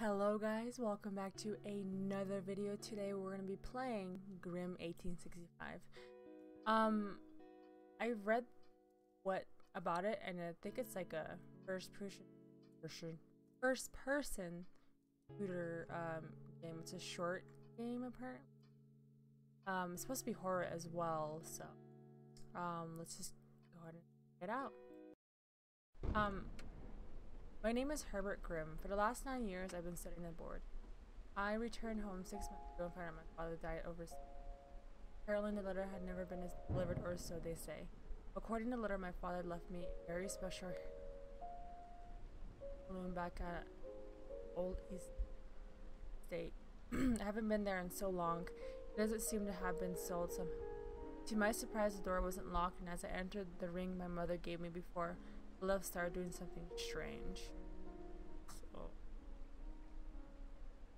Hello guys, welcome back to another video. Today we're going to be playing Grimm 1865. Um, I've read what about it and I think it's like a first person person first person shooter um game. It's a short game apparently. Um, it's supposed to be horror as well, so um, let's just go ahead and get out. Um, my name is Herbert Grimm. For the last nine years, I've been studying abroad. I returned home six months ago and found out my father died overseas. Apparently, the letter had never been delivered, or so they say. According to the letter, my father left me a very special balloon back at Old East State. I haven't been there in so long. It doesn't seem to have been sold some. To my surprise, the door wasn't locked, and as I entered the ring my mother gave me before, love started doing something strange. So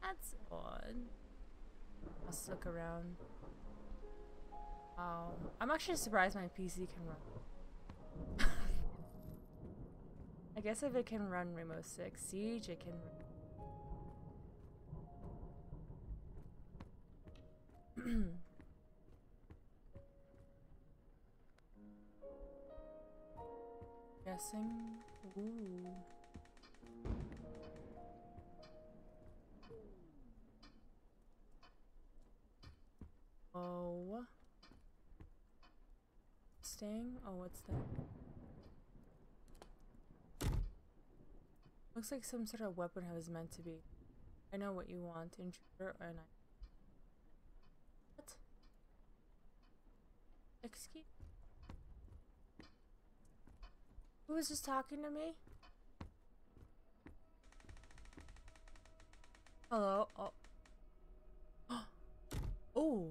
that's odd. Let's look around. Oh, I'm actually surprised my PC can run. I guess if it can run Rainbow Six Siege, it can. Guessing. Ooh. Oh. Sting? Oh, what's that? Looks like some sort of weapon I was meant to be. I know what you want, intruder, and I. What? Excuse? Who was just talking to me? Hello? Oh. oh.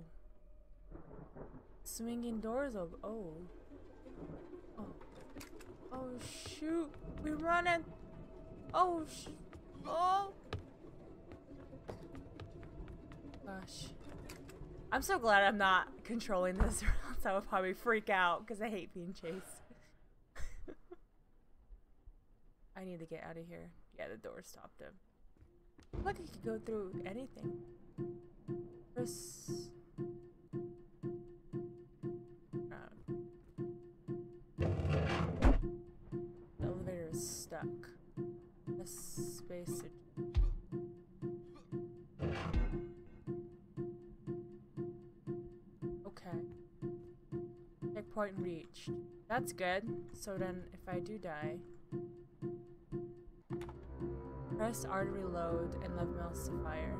Swinging doors open. Oh. Oh. Oh, shoot. We're running. Oh, sh Oh. Gosh. I'm so glad I'm not controlling this or else I would probably freak out because I hate being chased. I need to get out of here. Yeah, the door stopped him. Look, he could go through anything. Press. The elevator is stuck. The space. Okay. Checkpoint reached. That's good. So then, if I do die, press R to reload and left mouse to fire.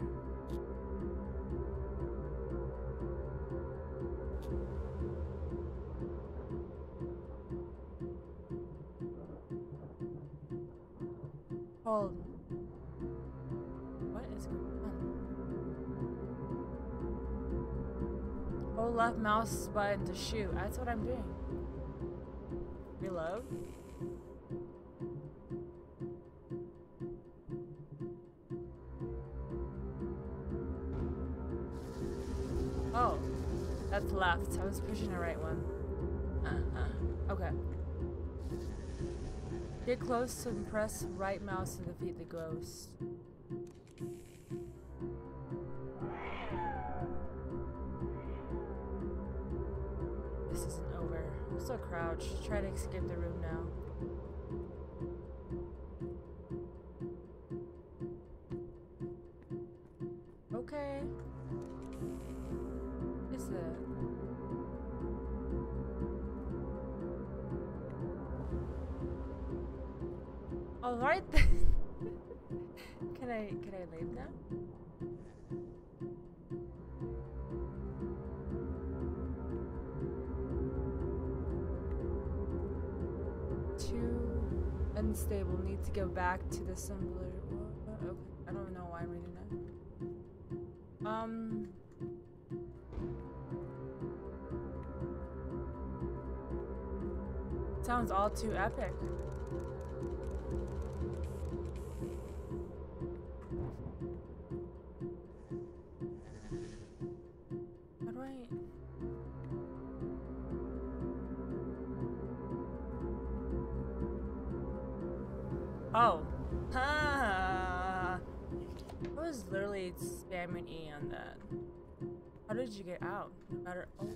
Hold. What is going on? Oh, Hold left mouse button to shoot. That's what I'm doing. Reload. Oh, that's left. I was pushing the right one. Uh-huh. okay. Get close and press right mouse to defeat the ghost. This isn't over. I'm still crouched. Try to escape the room now. All right can I can I leave now? Too unstable. Need to go back to the assembler. Okay, I don't know why I'm reading that. Um. Sounds all too epic. How oh. do I... Oh. Ha! was literally spamming E on that. How did you get out? Better. Oh.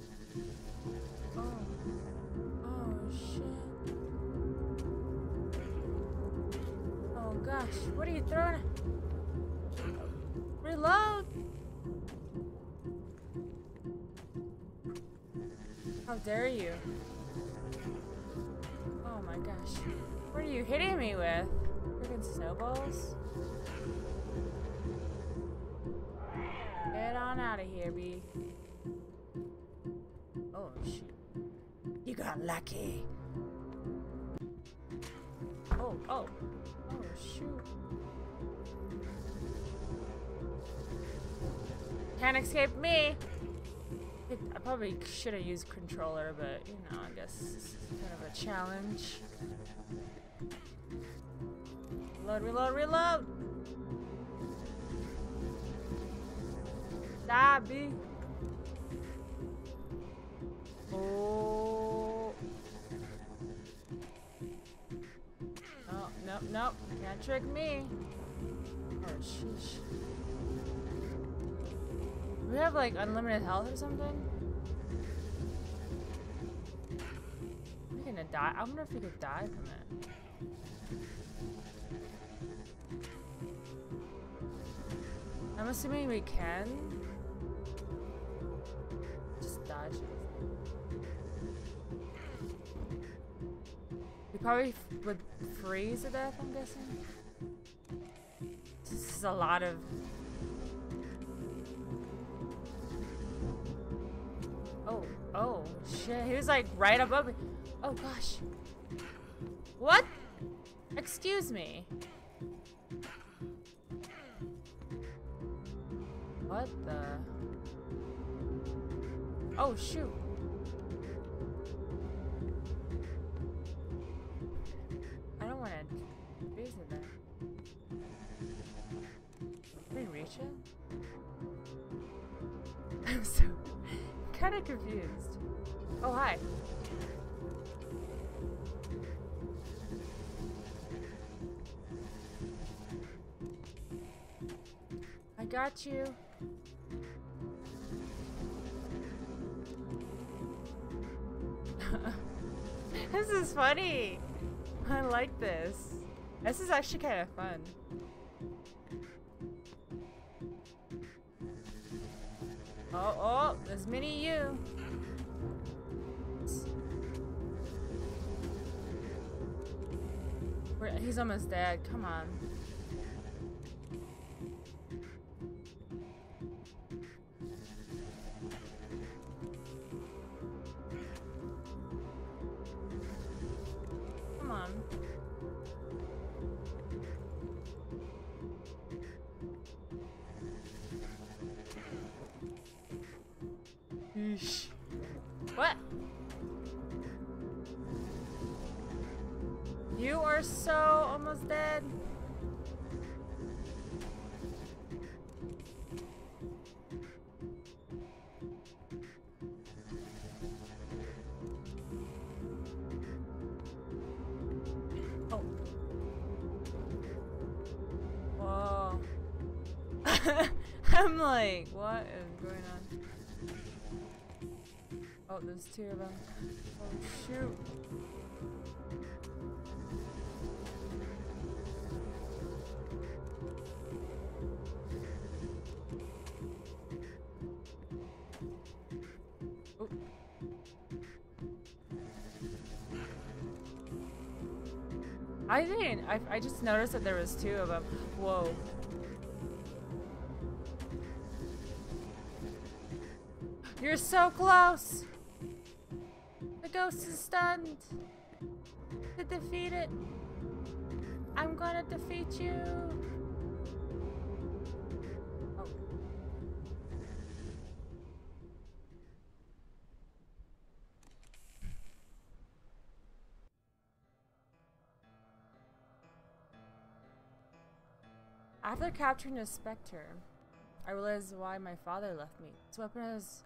Oh. Oh Oh gosh. What are you throwing? Reload. How dare you? Oh my gosh. What are you hitting me with? Freaking snowballs? Get on out of here, B. You got lucky. Oh, oh. Oh shoot. Can't escape me. I probably should have used controller, but you know, I guess it's kind of a challenge. Reload, reload, reload! B. Oh. Nope. Can't trick me. Oh, sheesh. We have like unlimited health or something? We're gonna die. I wonder if we could die from it. I'm assuming we can. Just dodge We probably freeze to death, I'm guessing. This is a lot of Oh, oh, shit. He was like right above me. Oh gosh. What? Excuse me. What the? Oh shoot. Kind of confused. Oh, hi. I got you. this is funny. I like this. This is actually kind of fun. Oh, oh, there's many you. he's almost dead. Come on. Come on. I'm like, what is going on? Oh, there's two of them. Oh, shoot. I didn't. I, I just noticed that there was two of them. Whoa. You're so close! The ghost is stunned. To defeat it. I'm gonna defeat you. Oh. After capturing the Spectre, I realized why my father left me. This weapon is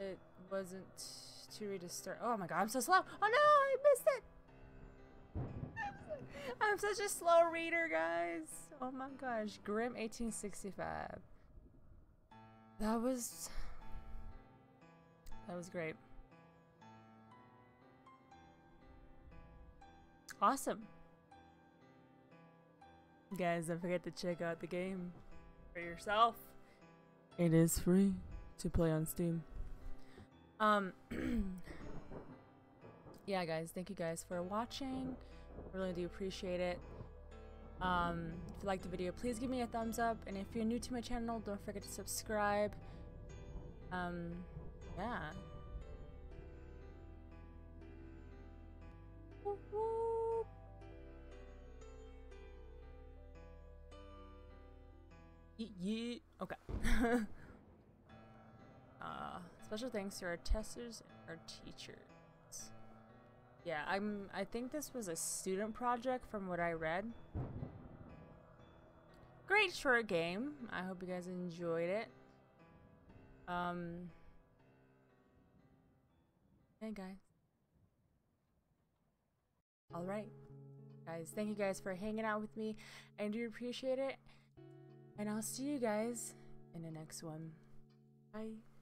it wasn't to read. Oh my god, I'm so slow. Oh no, I missed it. I'm such a slow reader, guys. Oh my gosh, Grimm 1865. That was that was great. Awesome. Guys, don't forget to check out the game for yourself. It is free to play on Steam. Um Yeah guys, thank you guys for watching. Really do appreciate it. Um, if you liked the video, please give me a thumbs up. And if you're new to my channel, don't forget to subscribe. Um, yeah. Okay. special thanks to our testers and our teachers. Yeah, I'm. I think this was a student project from what I read. Great short game. I hope you guys enjoyed it. Um. Hey guys. All right, guys. Thank you guys for hanging out with me. I do appreciate it. And I'll see you guys in the next one. Bye.